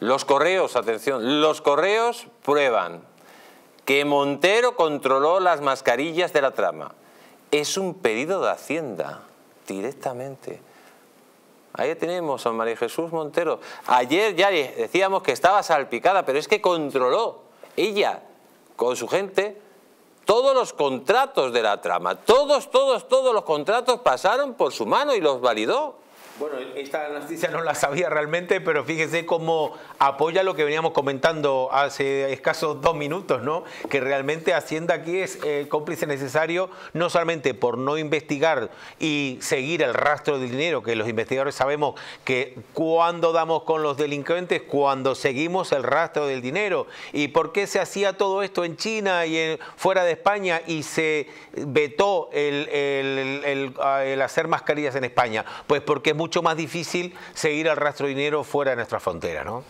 Los correos, atención, los correos prueban que Montero controló las mascarillas de la trama. Es un pedido de Hacienda, directamente. Ahí tenemos a María Jesús Montero. Ayer ya decíamos que estaba salpicada, pero es que controló ella con su gente todos los contratos de la trama. Todos, todos, todos los contratos pasaron por su mano y los validó. Bueno, esta noticia no la sabía realmente, pero fíjese cómo apoya lo que veníamos comentando hace escasos dos minutos, ¿no? Que realmente Hacienda aquí es cómplice necesario, no solamente por no investigar y seguir el rastro del dinero, que los investigadores sabemos que cuando damos con los delincuentes, cuando seguimos el rastro del dinero. ¿Y por qué se hacía todo esto en China y fuera de España y se vetó el, el hacer mascarillas en España? Pues porque es mucho mucho más difícil seguir al rastro de dinero fuera de nuestra frontera, ¿no?